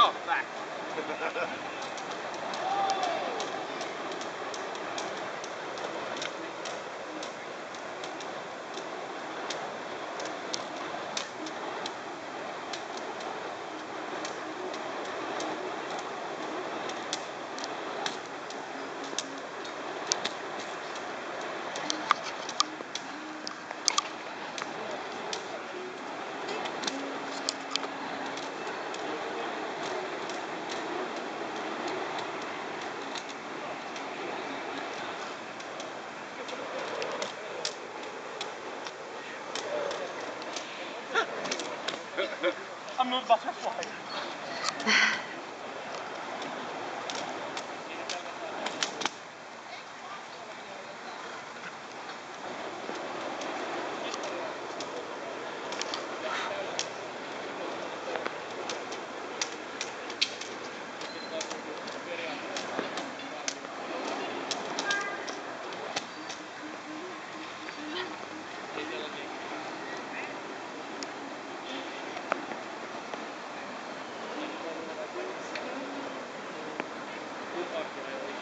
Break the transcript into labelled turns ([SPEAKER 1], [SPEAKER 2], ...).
[SPEAKER 1] Oh, back. I'm not butterfly. calculator.